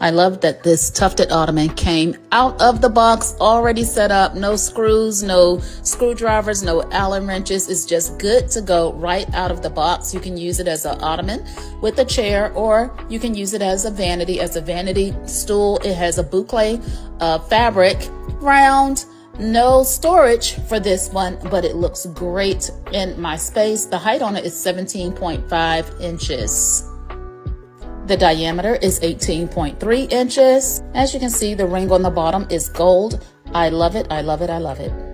I love that this tufted ottoman came out of the box already set up. No screws, no screwdrivers, no Allen wrenches. It's just good to go right out of the box. You can use it as an ottoman with a chair or you can use it as a vanity, as a vanity stool. It has a boucle uh, fabric, round, no storage for this one, but it looks great in my space. The height on it is 17.5 inches. The diameter is 18.3 inches. As you can see, the ring on the bottom is gold. I love it. I love it. I love it.